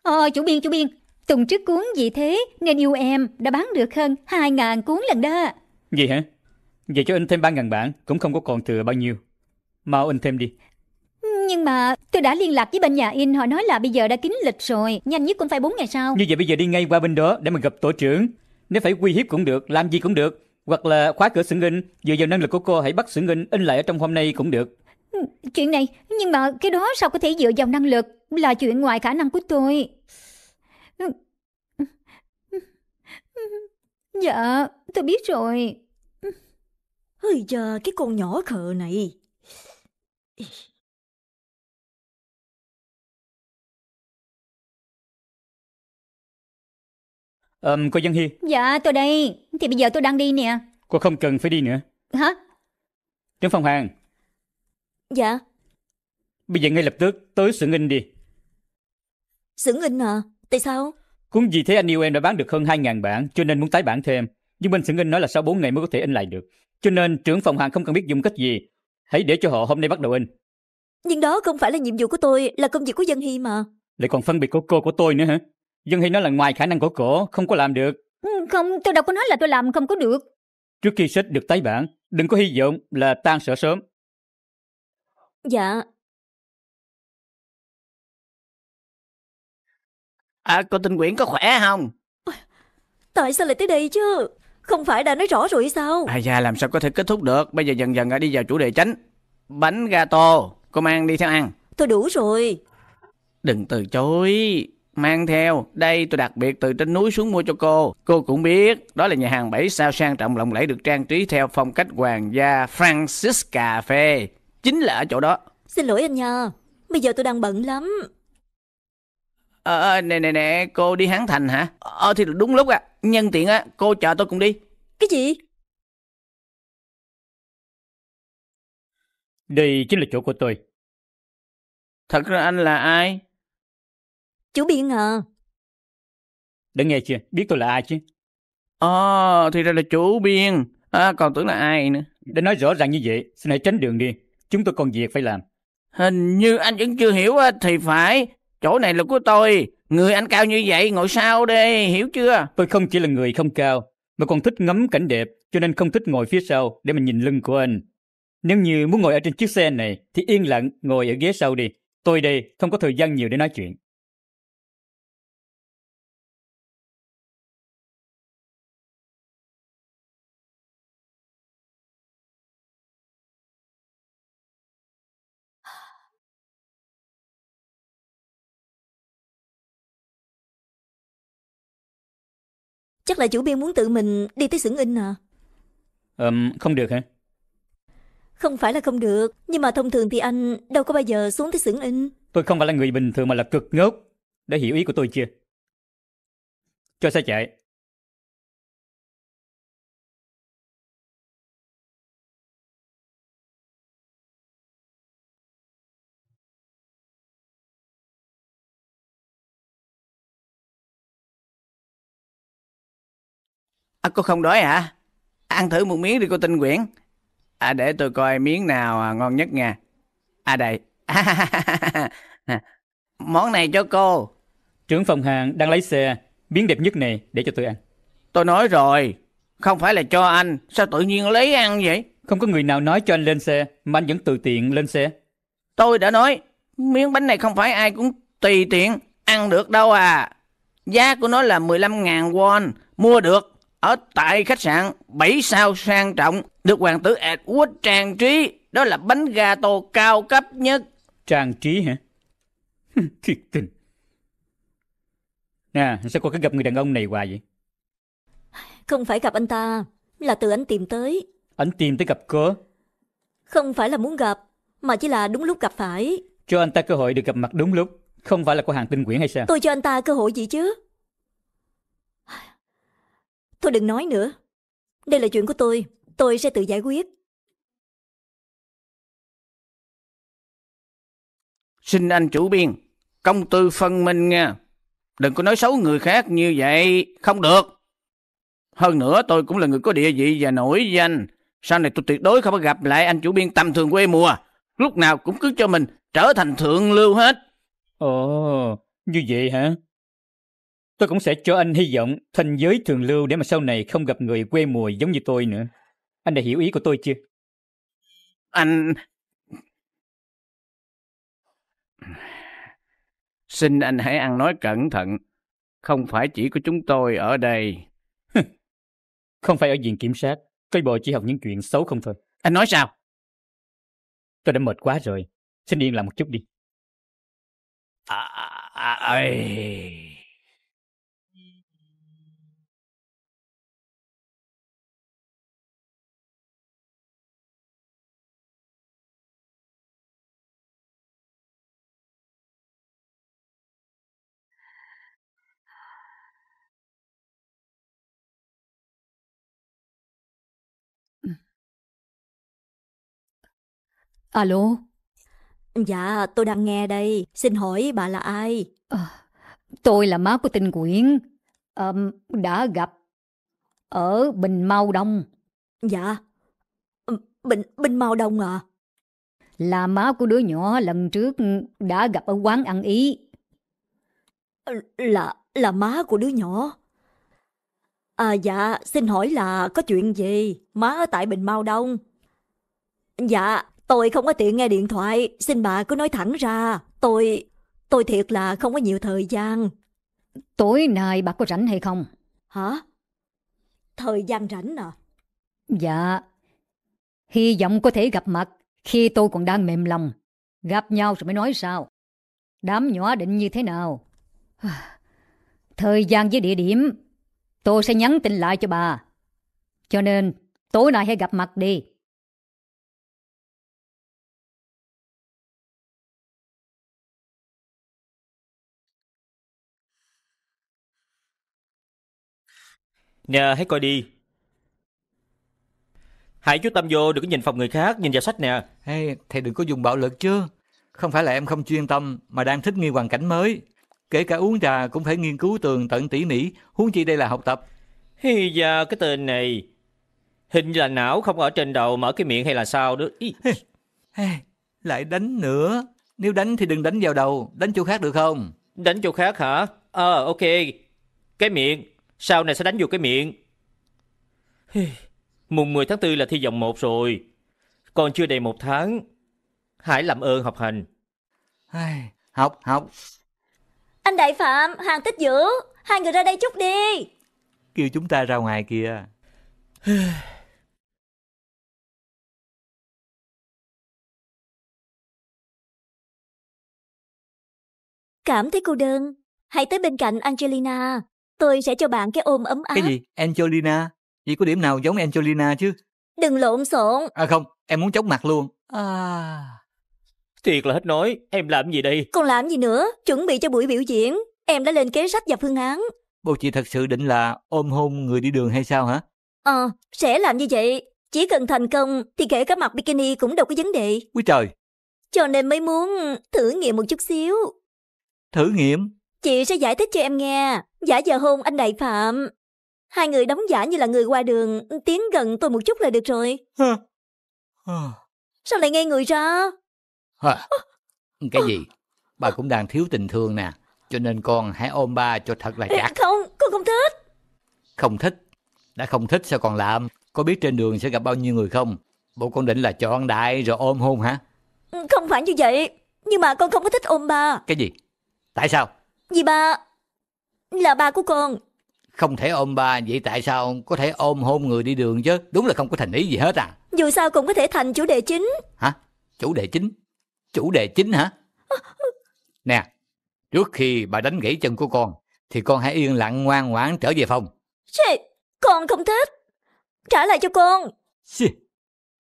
Ờ, chủ biên, chủ biên Tuần trước cuốn gì thế Nên yêu em đã bán được hơn 2.000 cuốn lần đó Gì hả? Vậy cho in thêm 3.000 bản, cũng không có còn thừa bao nhiêu. Mau in thêm đi. Nhưng mà tôi đã liên lạc với bên nhà in Họ nói là bây giờ đã kín lịch rồi Nhanh nhất cũng phải 4 ngày sau Như vậy bây giờ đi ngay qua bên đó để mà gặp tổ trưởng. Nếu phải uy hiếp cũng được, làm gì cũng được. Hoặc là khóa cửa xưởng in, dựa vào năng lực của cô hãy bắt xưởng in in lại ở trong hôm nay cũng được. Chuyện này Nhưng mà cái đó sao có thể dựa vào năng lực Là chuyện ngoài khả năng của tôi Dạ tôi biết rồi Ôi giờ cái con nhỏ khờ này. Ờm, cô Dân Hi, Dạ tôi đây Thì bây giờ tôi đang đi nè cô không cần phải đi nữa. Hả Trưởng phòng hàng, Dạ, bây giờ ngay lập tức tới xưởng in đi. xưởng in à? Tại sao? Cũng vì thế anh yêu em đã bán được hơn 2.000 bản, cho nên muốn tái bản thêm. Nhưng bên xưởng in nói là sau 4 ngày mới có thể in lại được. Cho nên trưởng phòng hàng không cần biết dùng cách gì. Hãy để cho họ hôm nay bắt đầu in. Nhưng đó không phải là nhiệm vụ của tôi, là công việc của Dân Hy mà. Lại còn phân biệt của cô của tôi nữa hả? Dân Hy nói là ngoài khả năng của cổ, không có làm được. Ừ, Không tôi đâu có nói là tôi làm không có được Trước khi sách được tái bản, đừng có hy vọng là tan sở sớm. Dạ, À, cô Tinh Quyển có khỏe không? tại sao lại tới đây chứ? Không phải đã nói rõ rồi sao? À dạ, làm sao có thể kết thúc được? Bây giờ dần dần đi vào chủ đề chính. Bánh gato, cô mang đi theo ăn. Tôi đủ rồi. Đừng từ chối. Mang theo, đây tôi đặc biệt từ trên núi xuống mua cho cô. Cô cũng biết, đó là nhà hàng 7 sao sang trọng lộng lẫy được trang trí theo phong cách hoàng gia Francis Cà Phê. Chính là ở chỗ đó. Xin lỗi anh nha. Bây giờ tôi đang bận lắm. Ờ, ờ, nè nè nè, cô đi Hán Thành hả? Ờ thì đúng lúc à. Nhân tiện á, cô chờ tôi cùng đi. Cái gì? Đây chính là chỗ của tôi. Thật ra anh là ai? Chủ biên à. Đã nghe chưa? Biết tôi là ai chứ? Ồ, thì ra là chủ biên. À, còn tưởng là ai nữa. Đã nói rõ ràng như vậy, xin hãy tránh đường đi. Chúng tôi còn việc phải làm. Hình như anh vẫn chưa hiểu á, thì phải. Chỗ này là của tôi. Người anh cao như vậy, ngồi sau đây, hiểu chưa? Tôi không chỉ là người không cao, mà còn thích ngắm cảnh đẹp, cho nên không thích ngồi phía sau để mà nhìn lưng của anh. Nếu như muốn ngồi ở trên chiếc xe này thì yên lặng ngồi ở ghế sau đi. Tôi đây không có thời gian nhiều để nói chuyện. Chắc là chủ biên muốn tự mình đi tới xưởng in à? Ừm, không được hả? Không phải là không được, nhưng mà thông thường thì anh đâu có bao giờ xuống tới xưởng in. Tôi không phải là người bình thường mà là cực ngốc. Đã hiểu ý của tôi chưa? Cho xe chạy. Cô không đói hả? Ăn thử một miếng đi cô Tinh Quyển. À, để tôi coi miếng nào à, ngon nhất nha. À đây. Món này cho cô. Trưởng phòng hàng đang lấy xe, biến đẹp nhất này để cho tôi ăn. Tôi nói rồi, không phải là cho anh, sao tự nhiên lấy ăn vậy? Không có người nào nói cho anh lên xe, mà anh vẫn tự tiện lên xe. Tôi đã nói, miếng bánh này không phải ai cũng tùy tiện ăn được đâu à. Giá của nó là 15.000 won, mua được ở tại khách sạn 7 sao sang trọng, được hoàng tử Edward trang trí. Đó là bánh gato cao cấp nhất. Trang trí hả? Thiệt tình. Nè, sao cô cứ gặp người đàn ông này hoài vậy? Không phải gặp anh ta, là tự anh tìm tới. Anh tìm tới gặp cô, Không phải là muốn gặp, mà chỉ là đúng lúc gặp phải. cho anh ta cơ hội được gặp mặt đúng lúc. Không phải là của hàng tinh quyển hay sao? Tôi cho anh ta cơ hội gì chứ? Thôi đừng nói nữa. Đây là chuyện của tôi, tôi sẽ tự giải quyết. Xin anh chủ biên, công tư phân minh nha. Đừng có nói xấu người khác như vậy, không được. Hơn nữa tôi cũng là người có địa vị và nổi danh. Sau này tôi tuyệt đối không có gặp lại anh chủ biên tầm thường quê mùa. Lúc nào cũng cứ cho mình trở thành thượng lưu hết. Ồ, như vậy hả? Tôi cũng sẽ cho anh hy vọng thành giới thường lưu để mà sau này không gặp người quê mùa giống như tôi nữa. Anh đã hiểu ý của tôi chưa? Anh... Xin anh hãy ăn nói cẩn thận. Không phải chỉ có chúng tôi ở đây. Không phải ở viện kiểm sát, coi bộ chỉ học những chuyện xấu không thôi. Anh nói sao? Tôi đã mệt quá rồi. Xin yên lặng một chút đi. À, à, ơi. Alo, Dạ, tôi đang nghe đây. Xin hỏi bà là ai? tôi là má của Tinh Quyển. Ờm, đã gặp ở Bình Mau Đông. Dạ. Bình, Bình Màu Đông à? Là má của đứa nhỏ lần trước đã gặp ở quán ăn Ý. Là, là má của đứa nhỏ. À dạ, xin hỏi là có chuyện gì? Má ở tại Bình Mau Đông. Dạ, tôi không có tiện nghe điện thoại. Xin bà cứ nói thẳng ra. Tôi, tôi thiệt là không có nhiều thời gian. Tối nay bà có rảnh hay không? Hả? Thời gian rảnh à? Dạ. Hy vọng có thể gặp mặt khi tôi còn đang mềm lòng. Gặp nhau rồi mới nói sao. Đám nhỏ định như thế nào? Thời gian với địa điểm tôi sẽ nhắn tin lại cho bà. Cho nên tối nay hãy gặp mặt đi. Nè, hãy coi đi. Hãy chú tâm vô, đừng có nhìn phòng người khác, nhìn vào sách nè. Hey, thầy đừng có dùng bạo lực chứ. Không phải là em không chuyên tâm, mà đang thích nghi hoàn cảnh mới. Kể cả uống trà cũng phải nghiên cứu tường tận tỉ mỉ, huống chi đây là học tập. Hi da, cái tên này. Hình như là não không ở trên đầu, mở cái miệng hay là sao đó. Ý. Hey, lại đánh nữa. Nếu đánh thì đừng đánh vào đầu, đánh chỗ khác được không? Đánh chỗ khác hả? Ờ, ok. Cái miệng. Sau này sẽ đánh vô cái miệng. Mùng 10 tháng 4 là thi vòng 1 rồi. Còn chưa đầy một tháng. Hãy làm ơn học hành. Ai, học, học, Anh Đại Phạm, Hàng Tích Dữ, hai người ra đây chút đi. kêu chúng ta ra ngoài kìa. Cảm thấy cô đơn, hãy tới bên cạnh Angelina. Tôi sẽ cho bạn cái ôm ấm áp. Cái gì? Angelina? Vậy có điểm nào giống Angelina chứ? Đừng lộn xộn. À không, em muốn chóng mặt luôn. À... Thiệt là hết nói. Em làm gì đây? Còn làm gì nữa? Chuẩn bị cho buổi biểu diễn. Em đã lên kế sách và phương án. Bộ chị thật sự định là ôm hôn người đi đường hay sao hả? Ờ, sẽ làm như vậy. Chỉ cần thành công thì kể cả mặc bikini cũng đâu có vấn đề. Quý trời, Cho nên mới muốn thử nghiệm một chút xíu. thử nghiệm. Chị sẽ giải thích cho em nghe. Giả giờ hôn anh Đại Phạm. Hai người đóng giả như là người qua đường, tiến gần tôi một chút là được rồi. Sao lại ngây người ra? Hả? Cái gì? Bà cũng đang thiếu tình thương nè. Cho nên con hãy ôm ba cho thật là chặt. Không, con không thích. Không thích. Đã không thích sao còn làm? Có biết trên đường sẽ gặp bao nhiêu người không? Bộ con định là chọn đại rồi ôm hôn hả? Không phải như vậy. Nhưng mà con không có thích ôm ba. Cái gì? Tại sao? Vì ba là ba của con. Không thể ôm ba, vậy tại sao có thể ôm hôn người đi đường chứ? Đúng là không có thành ý gì hết à? Dù sao cũng có thể thành chủ đề chính. Hả? Chủ đề chính? Chủ đề chính hả? Nè, trước khi bà đánh gãy chân của con, thì con hãy yên lặng ngoan ngoãn trở về phòng. Shit, con không thích. Trả lại cho con. Xì,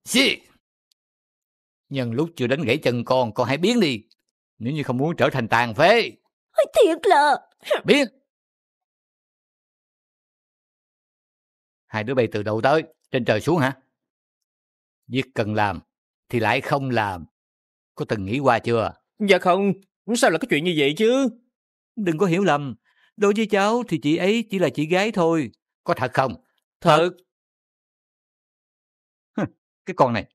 xì. Nhân lúc chưa đánh gãy chân con, con hãy biến đi. Nếu như không muốn trở thành tàn phế, Thiệt là... biến. Hai đứa bay từ đâu tới, trên trời xuống hả? Việc cần làm, thì lại không làm. Có từng nghĩ qua chưa? Dạ không. Sao là cái chuyện như vậy chứ? Đừng có hiểu lầm. Đối với cháu thì chị ấy chỉ là chị gái thôi. Có thật không? Thật. Cái con này.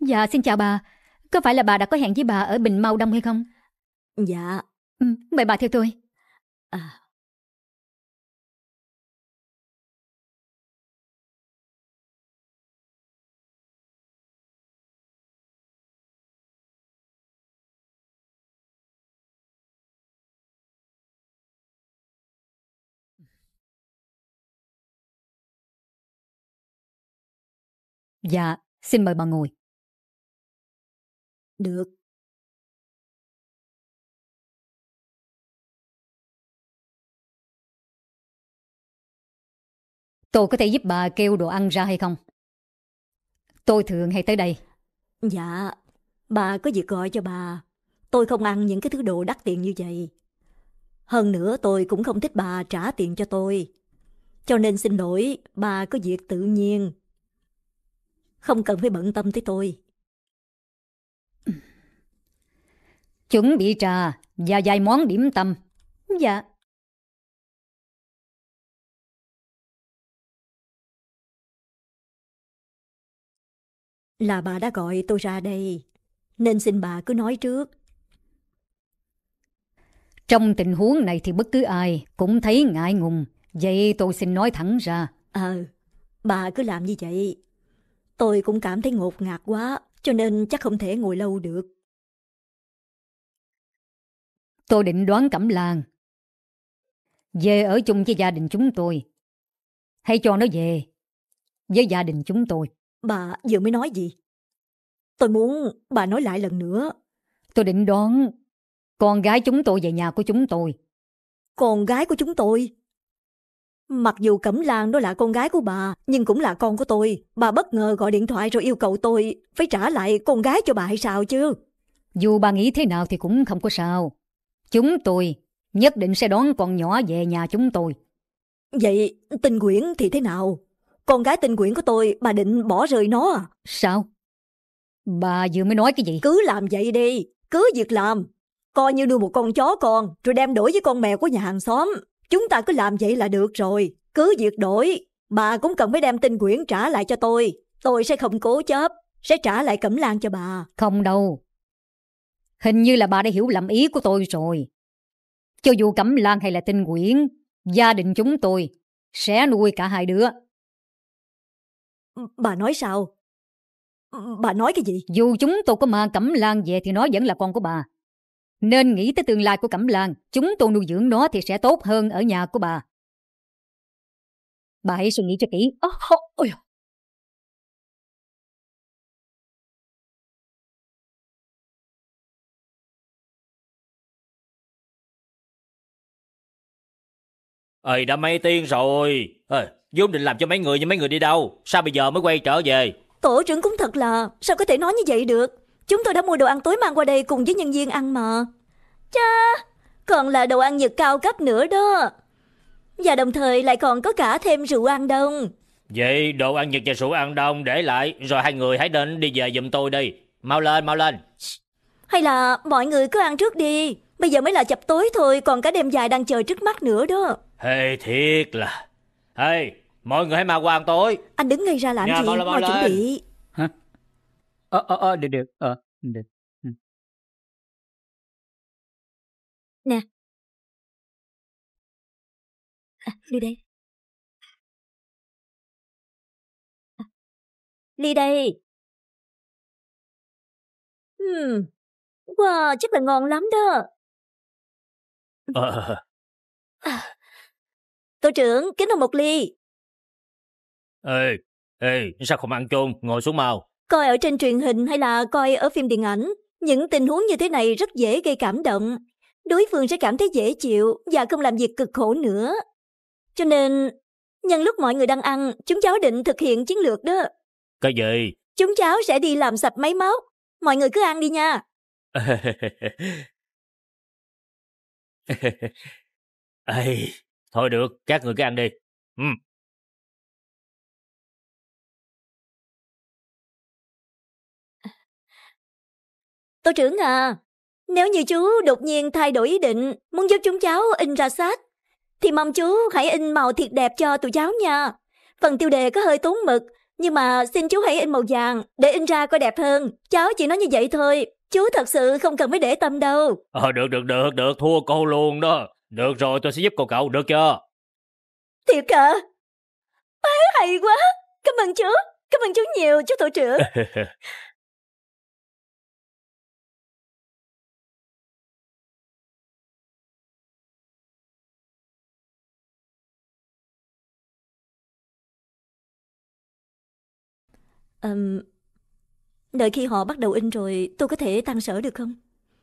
Dạ xin chào bà. Có phải là bà đã có hẹn với bà ở Bình Mau Đông hay không? Dạ, Ừ, mời bà theo tôi. à, Dạ, xin mời bà ngồi. Được. Tôi có thể giúp bà kêu đồ ăn ra hay không? Tôi thường hay tới đây. Dạ, bà có việc gọi cho bà. Tôi không ăn những cái thứ đồ đắt tiền như vậy. Hơn nữa tôi cũng không thích bà trả tiền cho tôi. Cho nên xin lỗi, bà có việc tự nhiên. Không cần phải bận tâm tới tôi. Chuẩn bị trà và vài món điểm tâm. Dạ. Là bà đã gọi tôi ra đây. Nên xin bà cứ nói trước. Trong tình huống này thì bất cứ ai cũng thấy ngại ngùng. Vậy tôi xin nói thẳng ra. Ờ, bà cứ làm như vậy. Tôi cũng cảm thấy ngột ngạt quá, cho nên chắc không thể ngồi lâu được. Tôi định đoán Cẩm Lan. Về ở chung với gia đình chúng tôi. Hay cho nó về với gia đình chúng tôi. Bà vừa mới nói gì? Tôi muốn bà nói lại lần nữa. Tôi định đoán con gái chúng tôi về nhà của chúng tôi. Con gái của chúng tôi. Mặc dù Cẩm Lan đó là con gái của bà, nhưng cũng là con của tôi. Bà bất ngờ gọi điện thoại rồi yêu cầu tôi phải trả lại con gái cho bà hay sao chứ? Dù bà nghĩ thế nào thì cũng không có sao. Chúng tôi nhất định sẽ đón con nhỏ về nhà chúng tôi. Vậy tình quyển thì thế nào? Con gái tình quyển của tôi, bà định bỏ rơi nó à? Sao? Bà vừa mới nói cái gì? Cứ làm vậy đi, cứ việc làm. Coi như nuôi một con chó con, rồi đem đổi với con mèo của nhà hàng xóm. Chúng ta cứ làm vậy là được rồi. Cứ việc đổi. Bà cũng cần phải đem tinh quyển trả lại cho tôi. Tôi sẽ không cố chấp. Sẽ trả lại Cẩm Lan cho bà. Không đâu. Hình như là bà đã hiểu lầm ý của tôi rồi. Cho dù Cẩm Lan hay là Tinh Quyển, gia đình chúng tôi sẽ nuôi cả hai đứa. Bà nói sao? Bà nói cái gì? Dù chúng tôi có mang Cẩm Lan về thì nó vẫn là con của bà. Nên nghĩ tới tương lai của Cẩm Lan, chúng tôi nuôi dưỡng nó thì sẽ tốt hơn ở nhà của bà. Bà hãy suy nghĩ cho kỹ. Ôi, ôi. Ơi đã mấy tiếng rồi. Ờ, vốn định làm cho mấy người nhưng mấy người đi đâu? Sao bây giờ mới quay trở về? Tổ trưởng cũng thật là, sao có thể nói như vậy được? Chúng tôi đã mua đồ ăn tối mang qua đây cùng với nhân viên ăn mà. Cha, còn là đồ ăn Nhật cao cấp nữa đó. Và đồng thời lại còn có cả thêm rượu ăn đông. Vậy đồ ăn Nhật và rượu ăn đông để lại rồi hai người hãy đến đi về giùm tôi đi. Mau lên, mau lên. Hay là mọi người cứ ăn trước đi. Bây giờ mới là chập tối thôi, còn cả đêm dài đang chờ trước mắt nữa đó. Hey, thiệt là... Hey, mọi người hãy mau qua ăn tối. Anh đứng ngay ra làm Nha, gì? mau mau Mau chuẩn bị. Ờ, ờ, ờ, được, được. Ờ, được. Ừ. À, Ly đây. À, Ly đây. Hmm. Wow, chắc là ngon lắm đó. Ờ, Tổ trưởng, kính mời một ly. ê, ê, sao không ăn chung? Ngồi xuống mau. Coi ở trên truyền hình hay là coi ở phim điện ảnh, những tình huống như thế này rất dễ gây cảm động. Đối phương sẽ cảm thấy dễ chịu và không làm việc cực khổ nữa. Cho nên, nhân lúc mọi người đang ăn, chúng cháu định thực hiện chiến lược đó. Cái gì? Chúng cháu sẽ đi làm sạch máy móc. Mọi người cứ ăn đi nha. ê, thôi được, các người cứ ăn đi. Ừ. Tổ trưởng à, nếu như chú đột nhiên thay đổi ý định, muốn giúp chúng cháu in ra sách, thì mong chú hãy in màu thiệt đẹp cho tụi cháu nha. Phần tiêu đề có hơi tốn mực, nhưng mà xin chú hãy in màu vàng để in ra coi đẹp hơn. Cháu chỉ nói như vậy thôi, chú thật sự không cần phải để tâm đâu. Ờ, được, được, được, được, thua cô luôn đó. Được rồi, tôi sẽ giúp cô cậu, được chưa? Thiệt hả? Bái hay quá, cảm ơn chú, cảm ơn chú nhiều, chú tổ trưởng. Ừm, đợi khi họ bắt đầu in rồi tôi có thể tan sở được không?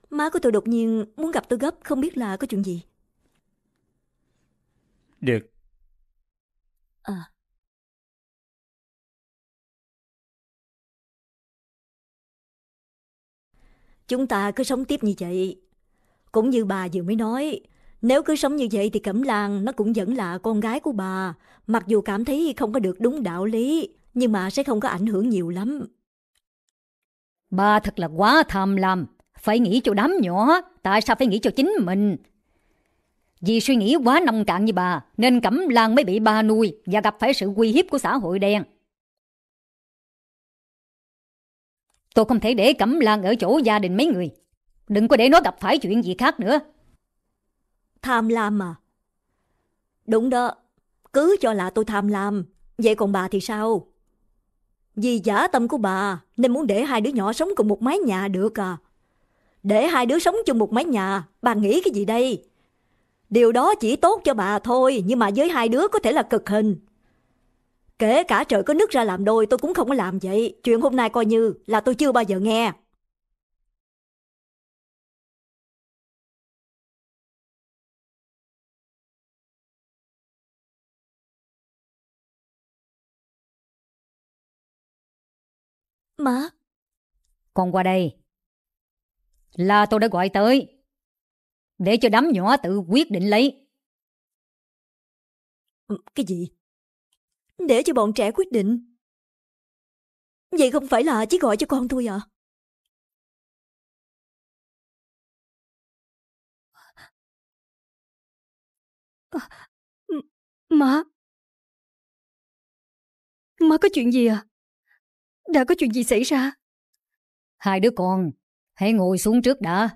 Má của tôi đột nhiên muốn gặp tôi gấp không biết là có chuyện gì. Được. À. Chúng ta cứ sống tiếp như vậy. Cũng như bà vừa mới nói, nếu cứ sống như vậy thì Cẩm Lan nó cũng vẫn là con gái của bà. Mặc dù cảm thấy không có được đúng đạo lý, nhưng mà sẽ không có ảnh hưởng nhiều lắm. Bà thật là quá tham lam. Phải nghĩ cho đám nhỏ, tại sao phải nghĩ cho chính mình? Vì suy nghĩ quá nông cạn như bà, nên Cẩm Lan mới bị ba nuôi và gặp phải sự uy hiếp của xã hội đen. Tôi không thể để Cẩm Lan ở chỗ gia đình mấy người. Đừng có để nó gặp phải chuyện gì khác nữa. Tham lam à? Đúng đó, cứ cho là tôi tham lam. Vậy còn bà thì sao? Vì giả tâm của bà nên muốn để hai đứa nhỏ sống cùng một mái nhà được à? Để hai đứa sống chung một mái nhà, bà nghĩ cái gì đây? Điều đó chỉ tốt cho bà thôi, nhưng mà với hai đứa có thể là cực hình. Kể cả trời có nứt ra làm đôi tôi cũng không có làm vậy. Chuyện hôm nay coi như là tôi chưa bao giờ nghe. Má, Còn qua đây là tôi đã gọi tới để cho đám nhỏ tự quyết định lấy. Ừ, cái gì? Để cho bọn trẻ quyết định. Vậy không phải là chỉ gọi cho con tôi à? Má Má có chuyện gì à đã có chuyện gì xảy ra Hai đứa con, hãy ngồi xuống trước đã.